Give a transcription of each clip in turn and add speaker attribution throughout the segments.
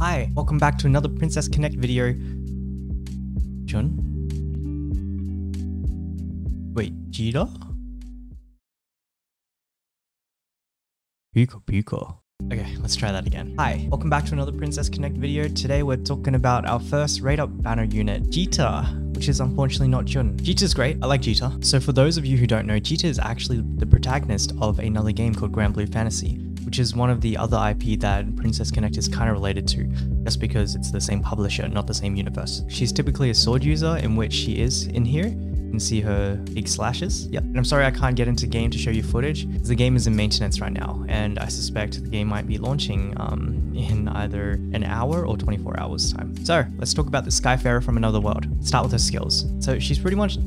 Speaker 1: Hi, welcome back to another Princess Connect video. Jun? Wait, Djeeta? Pika Pika. Okay, let's try that again. Hi, welcome back to another Princess Connect video. Today we're talking about our first rate up banner unit, Djeeta, which is unfortunately not Jun. Djeeta's great, I like Djeeta. So for those of you who don't know, Djeeta is actually the protagonist of another game called Granblue Fantasy, which is one of the other IP that Princess Connect is kind of related to, just because it's the same publisher, not the same universe. She's typically a sword user, in which she is in here, You can see her big slashes. Yep. And I'm sorry I can't get into game to show you footage. The game is in maintenance right now, and I suspect the game might be launching um, in either an hour or 24 hours time. So let's talk about the Skyfarer from another world. Start with her skills. So she's pretty much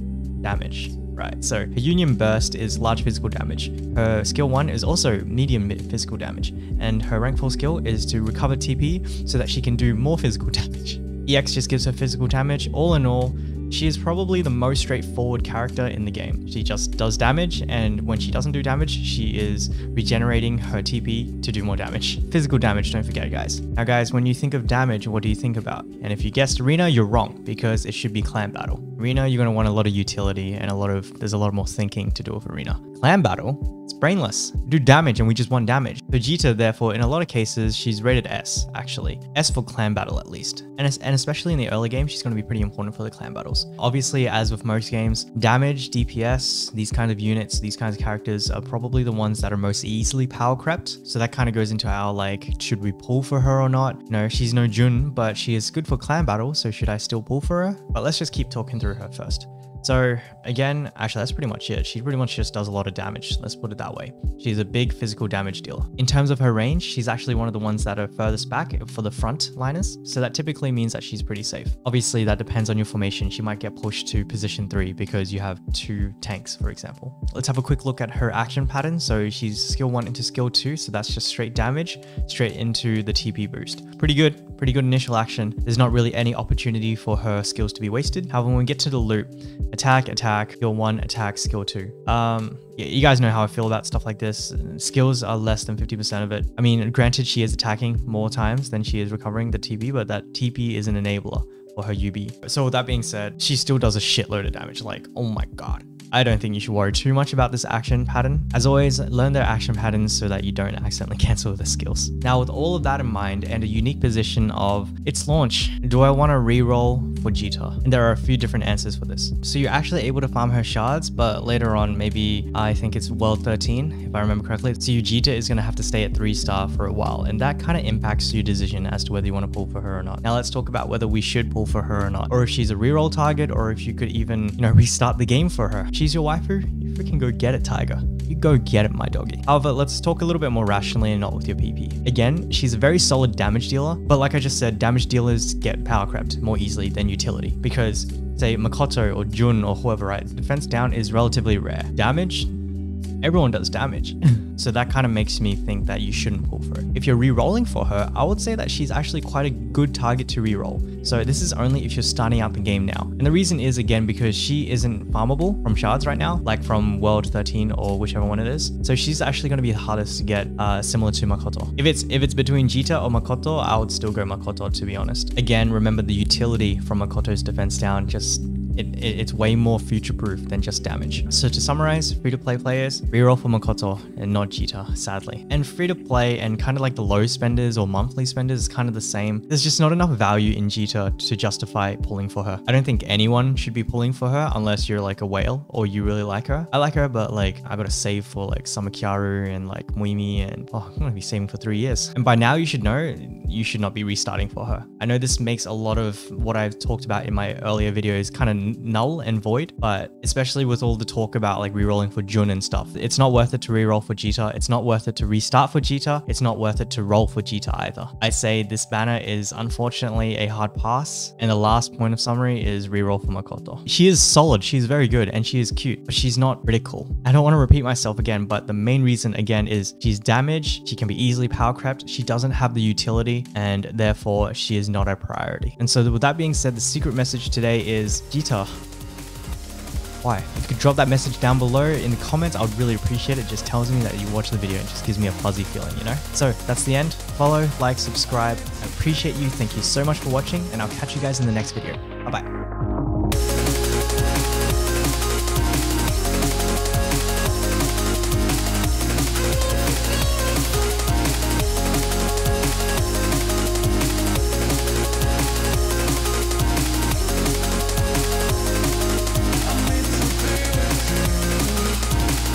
Speaker 1: damage. Right, so her Union Burst is large physical damage. Her skill 1 is also medium physical damage, and her rank 4 skill is to recover TP so that she can do more physical damage. EX just gives her physical damage. All in all, she is probably the most straightforward character in the game. She just does damage, and when she doesn't do damage, she is regenerating her TP to do more damage. Physical damage, don't forget guys. Now guys, when you think of damage, what do you think about? And if you guessed arena, you're wrong, because it should be clan battle. Arena, you're going to want a lot of utility and a lot of, there's a lot more thinking to do with arena. Clan battle, it's brainless. Do damage and we just want damage. Vegeta, therefore, in a lot of cases, she's rated S, actually. S for clan battle at least. And, and especially in the early game, she's going to be pretty important for the clan battles. Obviously, as with most games, damage, DPS, these kinds of units, these kinds of characters are probably the ones that are most easily power crept. So that kind of goes into our like, should we pull for her or not? No, she's no Jun, but she is good for clan battle, so should I still pull for her? But let's just keep talking through her first. So again, actually that's pretty much it. She pretty much just does a lot of damage. Let's put it that way. She's a big physical damage dealer. In terms of her range, she's actually one of the ones that are furthest back for the front liners. So that typically means that she's pretty safe. Obviously that depends on your formation. She might get pushed to position three because you have two tanks, for example. Let's have a quick look at her action pattern. So she's skill one into skill two. So that's just straight damage straight into the TP boost. Pretty good, pretty good initial action. There's not really any opportunity for her skills to be wasted. However, when we get to the loop, attack, attack, skill one, attack, skill two. Um, yeah, you guys know how I feel about stuff like this. Skills are less than 50% of it. I mean, granted, she is attacking more times than she is recovering the TP, but that TP is an enabler for her UB. So with that being said, she still does a shitload of damage. Like, oh my god. I don't think you should worry too much about this action pattern. As always, learn their action patterns so that you don't accidentally cancel the skills. Now with all of that in mind and a unique position of its launch, do I want to reroll for Djeeta? And there are a few different answers for this. So you're actually able to farm her shards, but later on, maybe I think it's world 13, if I remember correctly. So your Djeeta is going to have to stay at 3 star for a while, and that kind of impacts your decision as to whether you want to pull for her or not. Now let's talk about whether we should pull for her or not, or if she's a reroll target, or if you could even, you know, restart the game for her she's your waifu, you freaking go get it, Tiger. You go get it, my doggy. However, let's talk a little bit more rationally and not with your PP. Again, she's a very solid damage dealer, but like I just said, damage dealers get power crept more easily than utility because say Makoto or Jun or whoever, right? Defense down is relatively rare. Damage, everyone does damage. so that kind of makes me think that you shouldn't pull for it. If you're re-rolling for her, I would say that she's actually quite a good target to re-roll. So this is only if you're starting out the game now. And the reason is again because she isn't farmable from shards right now, like from world 13 or whichever one it is. So she's actually going to be the hardest to get, uh, similar to Makoto. If it's if it's between Djeeta or Makoto, I would still go Makoto to be honest. Again, remember the utility from Makoto's defense down just it, it, it's way more future proof than just damage. So to summarize, free to play players, reroll for Makoto and not Djeeta, sadly. And free to play and kind of like the low spenders or monthly spenders is kind of the same. There's just not enough value in Djeeta to justify pulling for her. I don't think anyone should be pulling for her unless you're like a whale or you really like her. I like her, but like I gotta save for like Summer Kyaru and like Muimi and oh, I'm gonna be saving for three years. And by now you should know you should not be restarting for her. I know this makes a lot of what I've talked about in my earlier videos kind of null and void, but especially with all the talk about like rerolling for Jun and stuff, it's not worth it to reroll for Djeeta. It's not worth it to restart for Djeeta. It's not worth it to roll for Djeeta either. I say this banner is unfortunately a hard pass, and the last point of summary is reroll for Makoto. She is solid, she's very good, and she is cute, but she's not critical. I don't want to repeat myself again, but the main reason again is she's damaged, she can be easily power crept, she doesn't have the utility, and therefore she is not a priority. And so with that being said, the secret message today is Djeeta, Why? If you could drop that message down below in the comments, I would really appreciate it. it. Just tells me that you watched the video and just gives me a fuzzy feeling, you know? So that's the end. Follow, like, subscribe. I appreciate you. Thank you so much for watching, and I'll catch you guys in the next video. Bye bye.